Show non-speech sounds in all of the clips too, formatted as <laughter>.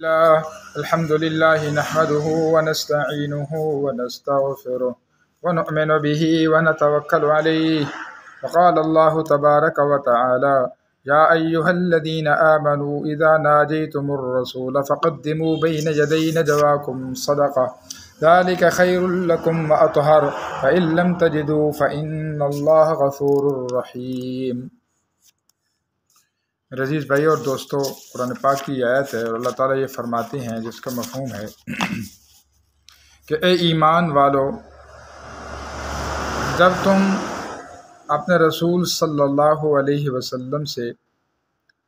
الله الحمد لله نحمده ونستعينه ونستغفره ونؤمن به ونتوكل عليه. وقال الله تبارك وتعالى يا أيها الذين آمنوا إذا ناجيتم الرسول فقدموا بين يدي نجواكم صدقة ذلك خير لكم وأطهر فإن لم تجدوا فإن الله غفور رحيم. رزیز بھائی اور دوستو، قرآن پاک کی آیت ہے اور اللہ تعالیٰ یہ فرماتے ہیں، جس کا مفہوم ہے <clears throat> کہ اے ایمان والو، جب تم اپنے رسول صلی اللہ علیہ وسلم سے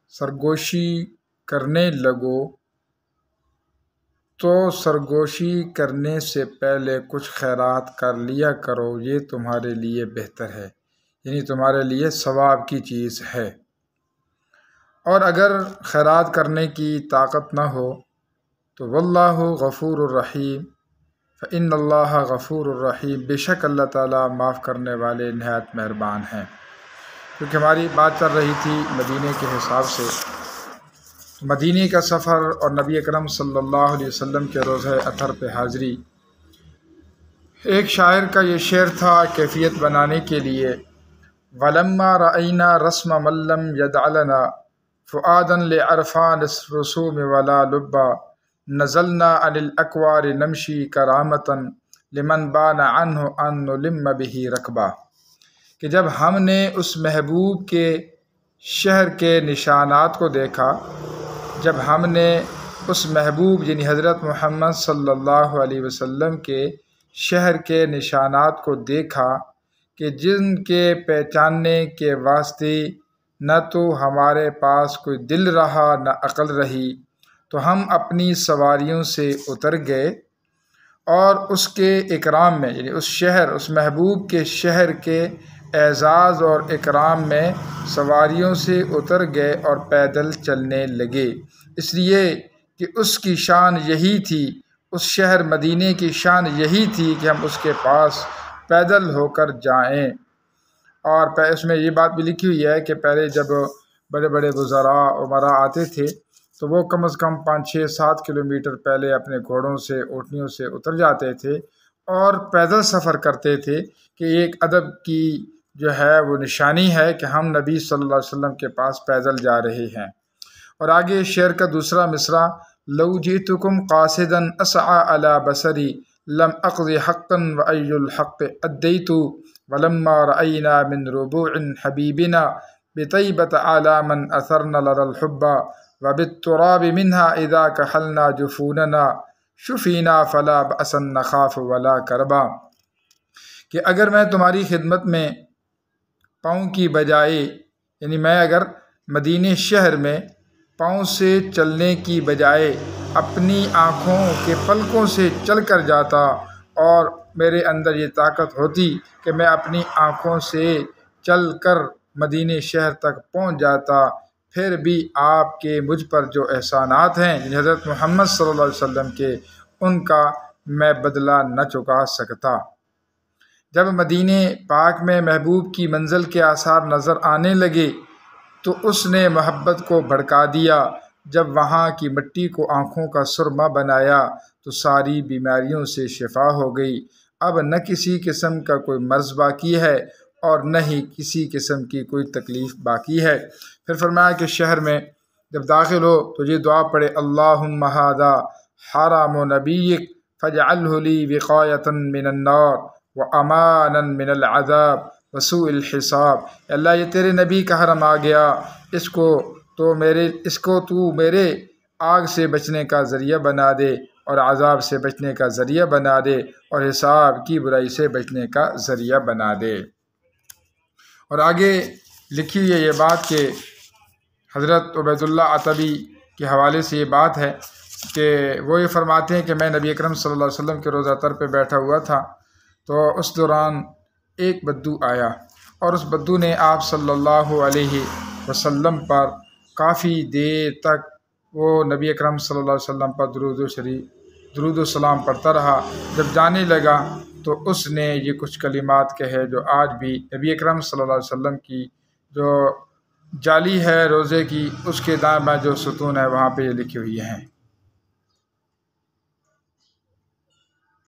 سرگوشی کرنے لگو، تو سرگوشی کرنے سے پہلے کچھ خیرات کر لیا کرو، یہ تمہارے لیے بہتر ہے یعنی تمہارے لیے ثواب کی چیز ہے۔ اور اگر خیرات کرنے کی طاقت نہ ہو تو واللہ غفور الرحیم فن اللہ غفور الرحیم۔ بے شک اللہ تعالیٰ معاف کرنے والے نہایت مہربان ہیں۔ کیونکہ ہماری بات چل رہی تھی مدینہ کے حساب سے۔ مدینہ کا سفر اور نبی اکرم صلی اللہ علیہ وسلم کے روزہ اطہر پہ حاضری۔ ایک شاعر کا یہ شعر تھا کیفیت بنانے کے لیے۔ ولما رعینہ رسم ملم یدعلنا فعادن لعرفان رسوم ولا لبا نزلنا عن الاقوار نمشی کرامتاً لمن بان عنہ ان لم به رقبہ کہ جب ہم نے اس محبوب کے شہر کے نشانات کو دیکھا، جب ہم نے اس محبوب یعنی حضرت محمد صلی اللہ علیہ وسلم کے شہر کے نشانات کو دیکھا کہ جن کے پہچاننے کے واسطے نہ تو ہمارے پاس کوئی دل رہا نہ عقل رہی، تو ہم اپنی سواریوں سے اتر گئے اور اس کے اکرام میں یعنی اس شہر، اس محبوب کے شہر کے اعزاز اور اکرام میں سواریوں سے اتر گئے اور پیدل چلنے لگے۔ اس لیے کہ اس کی شان یہی تھی، اس شہر مدینہ کی شان یہی تھی کہ ہم اس کے پاس پیدل ہو کر جائیں۔ اور اس میں یہ بات بھی لکھی ہوئی ہے کہ پہلے جب بڑے بڑے وزراء، عمرا آتے تھے، تو وہ کم از کم پانچ چھ سات کلومیٹر پہلے اپنے گھوڑوں سے، اوٹنیوں سے اتر جاتے تھے اور پیدل سفر کرتے تھے کہ ایک ادب کی جو ہے وہ نشانی ہے کہ ہم نبی صلی اللہ علیہ وسلم کے پاس پیدل جا رہے ہیں۔ اور آگے شعر کا دوسرا مصرع، لو جیتکم قاصدن اسعا علی بصری لم اقض حقا و الحق. ادیتو ولما رأينا من ربوع حبيبنا بطيبة آلاما أثرنا لرى الحب وبالتراب منها إذا كحلنا جفوننا. شفینا فلا بأسا نخاف ولا کربا کہ اگر میں تمہاری خدمت میں پاؤں کی بجائے یعنی میں اگر مدینہ شہر میں پاؤں سے چلنے کی بجائے اپنی آنکھوں کے پلکوں سے چل کر جاتا اور میرے اندر یہ طاقت ہوتی کہ میں اپنی آنکھوں سے چل کر مدینہ شہر تک پہنچ جاتا۔ پھر بھی آپ کے مجھ پر جو احسانات ہیں یعنی حضرت محمد صلی اللہ علیہ وسلم کے، ان کا میں بدلہ نہ چکا سکتا۔ جب مدینہ پاک میں محبوب کی منزل کے آثار نظر آنے لگے تو اس نے محبت کو بھڑکا دیا۔ جب وہاں کی مٹی کو آنکھوں کا سرما بنایا تو ساری بیماریوں سے شفا ہو گئی۔ اب نہ کسی قسم کا کوئی مرض باقی ہے اور نہ ہی کسی قسم کی کوئی تکلیف باقی ہے۔ پھر فرمایا کہ شہر میں جب داخل ہو تو یہ دعا پڑھے اللہ محادہ حرام و نبیق فج الحلی وقایتاً من النار و امان من العذاب وسوء الحساب۔ اللہ، یہ تیرے نبی کا حرم آ گیا۔ اس کو تو میرے، اس کو تو میرے آگ سے بچنے کا ذریعہ بنا دے اور عذاب سے بچنے کا ذریعہ بنا دے اور حساب کی برائی سے بچنے کا ذریعہ بنا دے۔ اور آگے لکھی ہوئی ہے یہ بات کہ حضرت عبید اللہ عطبی کے حوالے سے یہ بات ہے کہ وہ یہ فرماتے ہیں کہ میں نبی اکرم صلی اللہ علیہ وسلم کے روزہ تر پہ بیٹھا ہوا تھا۔ تو اس دوران ایک بدو آیا اور اس بدو نے آپ صلی اللہ علیہ وسلم پر کافی دیر تک وہ نبی اکرم صلی اللہ علیہ وسلم پر درود و شریف درود و سلام پڑھتا رہا۔ جب جانے لگا تو اس نے یہ کچھ کلمات کہے جو آج بھی نبی اکرم صلی اللہ علیہ وسلم کی جو جالی ہے روزے کی، اس کے دائیں بائیں جو ستون ہے وہاں پہ یہ لکھی ہوئی ہیں۔